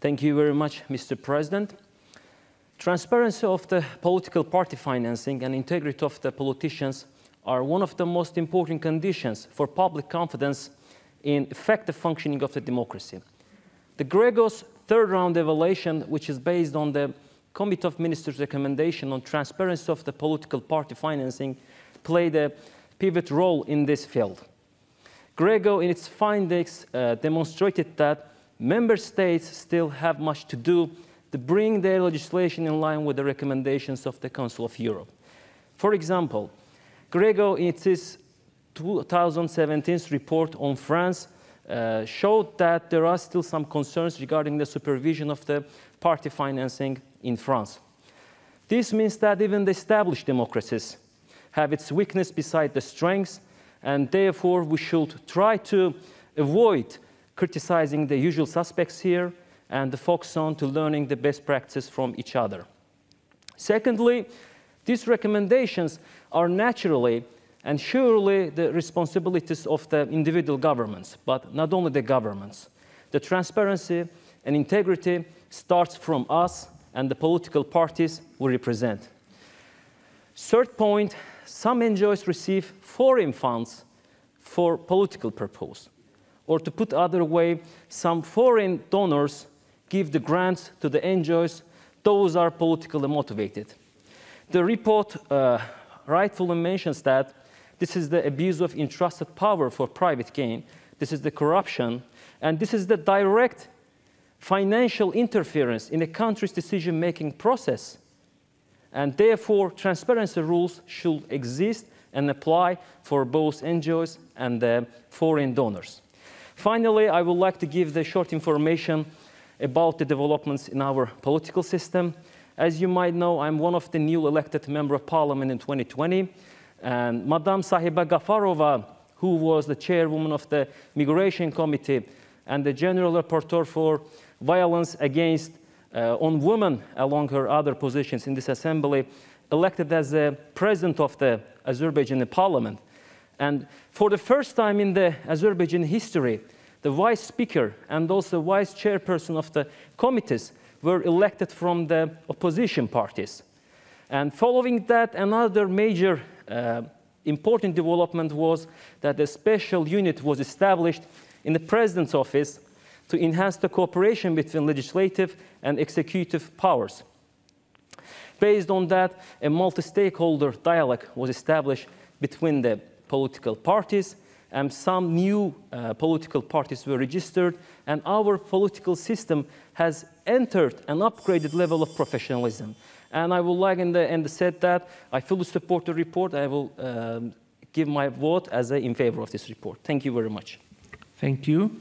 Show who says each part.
Speaker 1: Thank you very much, Mr. President. Transparency of the political party financing and integrity of the politicians are one of the most important conditions for public confidence in effective functioning of the democracy. The Greco's third round evaluation, which is based on the Committee of Ministers recommendation on transparency of the political party financing, played a pivot role in this field. Greco, in its findings, uh, demonstrated that member states still have much to do to bring their legislation in line with the recommendations of the Council of Europe. For example, Greco, in its 2017 report on France, uh, showed that there are still some concerns regarding the supervision of the party financing in France. This means that even the established democracies have its weakness beside the strengths, and therefore we should try to avoid criticizing the usual suspects here and the focus on to learning the best practices from each other. Secondly, these recommendations are naturally and surely the responsibilities of the individual governments, but not only the governments. The transparency and integrity starts from us and the political parties we represent. Third point, some NGOs receive foreign funds for political purpose. Or to put other way, some foreign donors give the grants to the NGOs, those are politically motivated. The report uh, rightfully mentions that this is the abuse of entrusted power for private gain, this is the corruption, and this is the direct financial interference in a country's decision-making process. And therefore, transparency rules should exist and apply for both NGOs and the foreign donors. Finally, I would like to give the short information about the developments in our political system. As you might know, I'm one of the new elected member of parliament in 2020. And Madame Sahiba Gafarova, who was the chairwoman of the Migration Committee and the General Rapporteur for Violence Against uh, on Women, along her other positions in this assembly, elected as the president of the Azerbaijani parliament. And for the first time in the Azerbaijan history, the vice speaker and also vice chairperson of the committees were elected from the opposition parties. And following that, another major uh, important development was that a special unit was established in the president's office to enhance the cooperation between legislative and executive powers. Based on that, a multi-stakeholder dialogue was established between the political parties and some new uh, political parties were registered, and our political system has entered an upgraded level of professionalism. And I would like in the end said that I fully support the report. I will um, give my vote as a, in favor of this report. Thank you very much.
Speaker 2: Thank you.